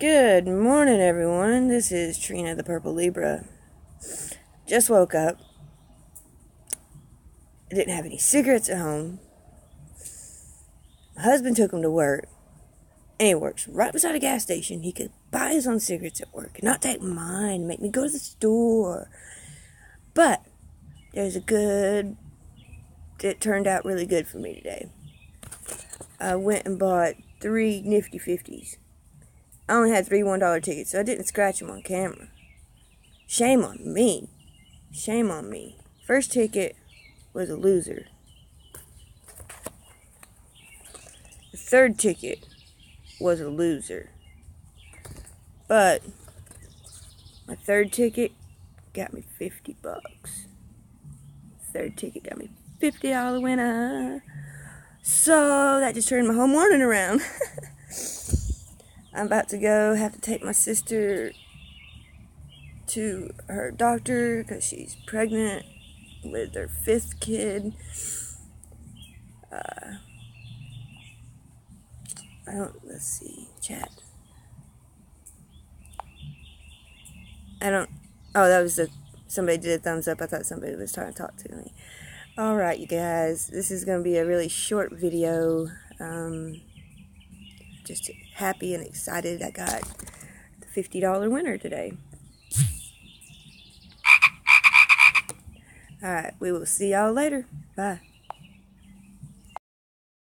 Good morning, everyone. This is Trina the Purple Libra. Just woke up. I didn't have any cigarettes at home. My husband took them to work. And he works right beside a gas station. He could buy his own cigarettes at work not take mine, make me go to the store. But there's a good, it turned out really good for me today. I went and bought three Nifty 50s. I only had three $1 tickets, so I didn't scratch them on camera. Shame on me. Shame on me. First ticket was a loser. The third ticket was a loser. But my third ticket got me 50 bucks. Third ticket got me $50 winner. So that just turned my whole morning around. I'm about to go have to take my sister to her doctor because she's pregnant with their fifth kid. Uh, I don't, let's see, chat. I don't, oh, that was a, somebody did a thumbs up. I thought somebody was trying to talk to me. Alright, you guys, this is going to be a really short video. Um, just happy and excited I got the $50 winner today. Alright, we will see y'all later. Bye.